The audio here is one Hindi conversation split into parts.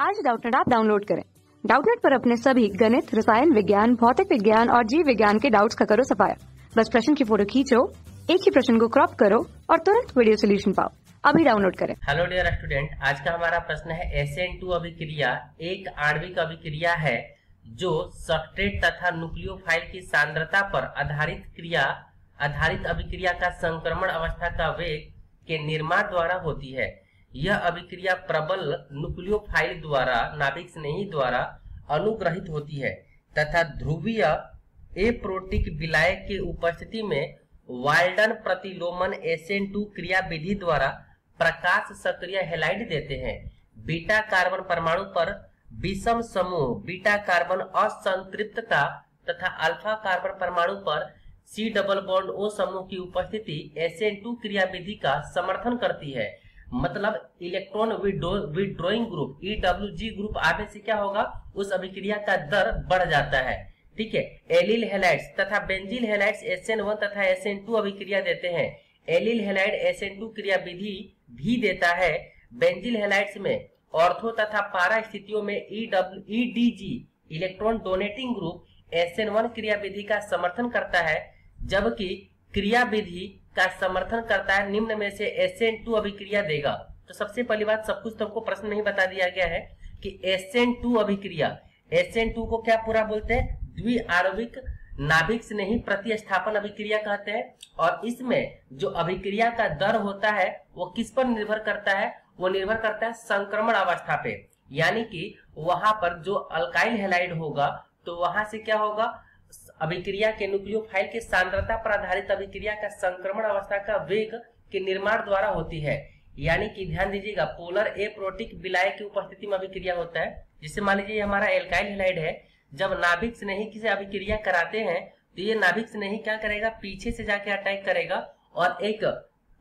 आज डाउटनेट आप डाउनलोड करें। डाउटनेट पर अपने सभी गणित, रसायन विज्ञान, भौतिक विज्ञान और जीव विज्ञान के डाउट्स का करो सफाया। बस प्रश्न की फ़ोटो खींचो, एक ही प्रश्न को क्रॉप करो और तुरंत वीडियो सोल्यूशन पाओ। अभी डाउनलोड करें। हेलो डियर स्टूडेंट आज का हमारा प्रश्न है एस एन टू अभिक्रिया, एक आणविक अभिक्रिया है जो सब्सट्रेट तथा न्यूक्लियोफाइल की सांद्रता पर आधारित क्रिया, आधारित अभिक्रिया का संक्रमण अवस्था का वेग के निर्माण द्वारा होती है। यह अभिक्रिया प्रबल न्यूक्लियोफाइल द्वारा, नाभिक स्नेही द्वारा अनुग्रहित होती है, तथा ध्रुवीय एप्रोटिक विलायक की उपस्थिति में वाइल्डन प्रतिलोमन एसएन टू क्रिया विधि द्वारा प्रकाश सक्रिय हेलाइड देते हैं। बीटा कार्बन परमाणु पर विषम समूह, बीटा कार्बन असंतृप्तता तथा अल्फ़ा कार्बन परमाणु पर सी डबल बॉन्ड ओ समूह की उपस्थिति एसएन टू क्रिया विधि का समर्थन करती है। मतलब electron withdrawing group EW group आने से क्या होगा? उस अभिक्रिया का दर बढ़ जाता है। ठीक है? एलिल हेलाइड्स तथा बेंजिल हेलाइड्स एसएन वन तथा एसएन टू अभिक्रिया देते हैं। एलिल हेलाइड एसएन टू क्रिया विधि भी देता है बेंजिल हेलाइड्स में। ऑर्थो तथा पारा स्थितियों में EW EDG electron donating group SN one क्रिया विधि का समर्थन करता है, जबकि क्रिया विधि का समर्थन करता है, निम्न में से एसएन टू अभिक्रिया देगा। तो सबसे पहली बात, सब कुछ तुमको प्रश्न नहीं बता दिया गया है कि एसएन टू अभिक्रिया एसएन टू को क्या पूरा बोलते हैं? द्विआरविक नाभिक से नहीं, प्रतिस्थापन अभिक्रिया कहते हैं। और इसमें जो अभिक्रिया का दर होता है, वो किस पर निर्भर करता है? वो निर्भर करता है संक्रमण अवस्था पे। यानी कि वहाँ पर जो अल्काइल हेलाइड होगा तो वहाँ से क्या होगा? अभिक्रिया के न्यूक्लियोफाइल के सांद्रता पर आधारित अभिक्रिया का संक्रमण अवस्था का वेग के निर्माण द्वारा होती है। यानी कि ध्यान दीजिएगा, पोलर ए प्रोटिक विलाय की उपस्थिति में अभिक्रिया होता है। जिससे मान लीजिए हमारा एल्काइल हेलाइड है। जब नाभिक स्नेही से अभिक्रिया कराते हैं तो ये नाभिक स्नेही क्या करेगा? पीछे से जाके अटैक करेगा और एक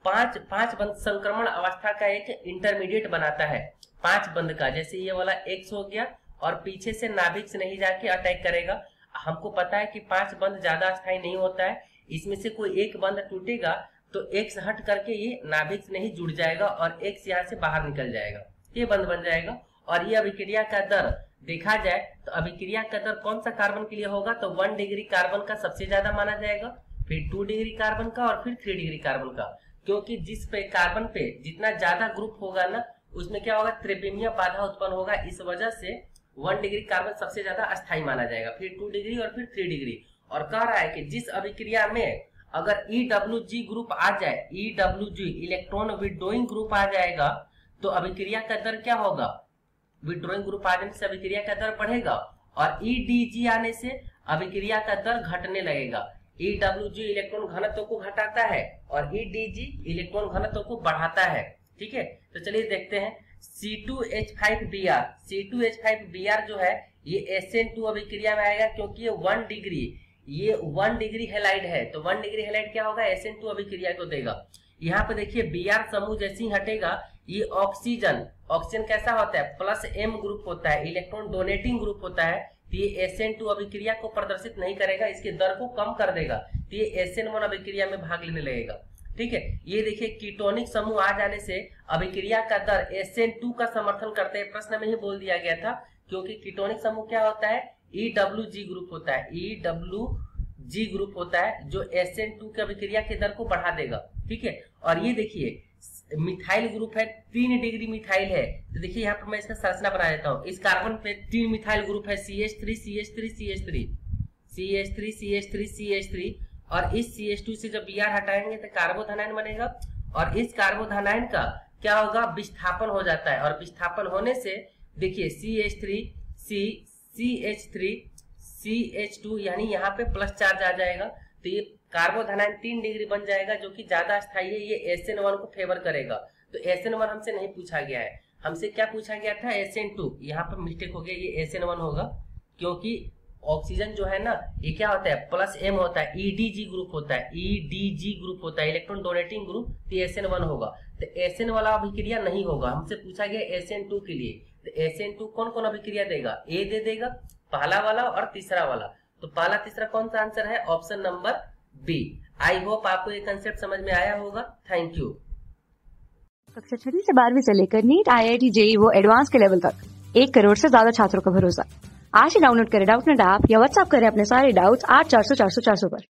पाँच पाँच बंद संक्रमण अवस्था का एक इंटरमीडिएट बनाता है। पाँच बंद का, जैसे ये वाला एक्स हो गया और पीछे से नाभिक से नहीं जाके अटैक करेगा। हमको पता है कि पाँच बंद ज़्यादा स्थायी नहीं होता है, इसमें से कोई एक बंद टूटेगा तो एक से हट करके ये नाभिक से नहीं जुड़ जाएगा और एक से यहाँ से बाहर निकल जाएगा। ये बंद बन जाएगा। और ये अभिक्रिया का दर देखा जाए तो अभिक्रिया का दर कौन सा कार्बन के लिए होगा? तो वन डिग्री कार्बन का सबसे ज़्यादा माना जाएगा, फिर टू डिग्री कार्बन का और फिर थ्री डिग्री कार्बन का। क्योंकि जिस पे कार्बन पे जितना ज़्यादा ग्रुप होगा ना, उसमें क्या होगा? त्रिविमीय बाधा उत्पन्न होगा। इस वजह से वन डिग्री कार्बन सबसे ज़्यादा अस्थायी माना जाएगा, फिर टू डिग्री और फिर थ्री डिग्री और कह रहा है कि जिस अभिक्रिया में अगर जी ग्रुप आ जाए E W G electron withdrawing group आ जाएगा तो अभिक्रिया का दर क्या होगा? विड्रोइंग ग्रुप आ जाने से अभिक्रिया का दर बढ़ेगा और ई डी जी आने से अभिक्रिया का दर घटने लगेगा। ई डब्ल्यू जी इलेक्ट्रॉन घनत्व को घटाता है और ई डी जी इलेक्ट्रॉन घनत्व को बढ़ाता है। ठीक है? तो चलिए देखते हैं। C2H5Br C2H5Br जो है, ये SN2 अभिक्रिया में आएगा क्योंकि ये वन डिग्री ये वन डिग्री हेलाइड है। तो वन डिग्री हेलाइड क्या होगा? SN2 अभिक्रिया को देगा। यहाँ पे देखिए Br समूह जैसे ही हटेगा, ये ऑक्सीजन ऑक्सीजन कैसा होता है? प्लस एम ग्रुप होता है इलेक्ट्रॉन डोनेटिंग ग्रुप होता है तो ये एस एन टू अभिक्रिया को प्रदर्शित नहीं करेगा, इसके दर को कम कर देगा तो ये एस एन वन अभिक्रिया में भाग लेने लगेगा। ठीक है? ये देखिए कीटोनिक समूह आ जाने से अभिक्रिया का दर एस टू का समर्थन करते हैं प्रश्न में ही बोल दिया गया था, क्योंकि कीटोनिक समूह क्या होता है? EWG ग्रुप होता है। EWG ग्रुप होता है, जो SN2 की अभिक्रिया के दर को बढ़ा देगा। ठीक है? और ये देखिए मिथाइल ग्रुप है, तीन डिग्री मिथाइल है। तो देखिए, यहाँ पर मैं इसका संरचना बना देता हूँ। इस कार्बन पे तीन मिथाइल ग्रुप है C H three C H three C H three C H three C H three C H three और इस सी एच टू से जब बी आर हटाएँगे तो कार्बोधनाइन बनेगा। और इस कार्बोधनाइन का क्या होगा? विस्थापन हो जाता है। और विस्थापन होने से देखिए C H three C C H three C H two यानी यहाँ पे प्लस चार्ज आ जाएगा। तो ये कार्बोधनाइन तीन डिग्री बन जाएगा, जो कि ज़्यादा स्थायी है। ये एस एन वन को फेवर करेगा। तो एस एन वन हमसे नहीं पूछा गया है। हमसे क्या पूछा गया था? एस एन टू यहाँ पर मिस्टेक हो गया। ये एस एन वन होगा, क्योंकि ऑक्सीजन जो है ना, ये क्या होता है? प्लस एम होता है ईडीजी ग्रुप होता है ईडीजी ग्रुप होता है इलेक्ट्रॉन डोनेटिंग ग्रुप तो एस वन होगा। तो एस एन वाला अभिक्रिया नहीं होगा। हमसे पूछा गया एस एन टू के लिए। तो एस कौन कौन अभिक्रिया देगा? ए दे देगा, पहला वाला और तीसरा वाला। तो पहला, तीसरा कौन सा आंसर है? Option number B I hope आपको ये कंसेप्ट समझ में आया होगा। थैंक यू कक्षा छठी से बारहवीं से लेकर NEET I I T JEE वो एडवांस के लेवल तक। एक करोड़ से ज़्यादा छात्रों का भरोसा। आज ही डाउनलोड करें डाउट डाउटनेट डाप, या व्हाट्सअप करें अपने सारे डाउट्स आठ चार सौ चार सौ चार सौ पर।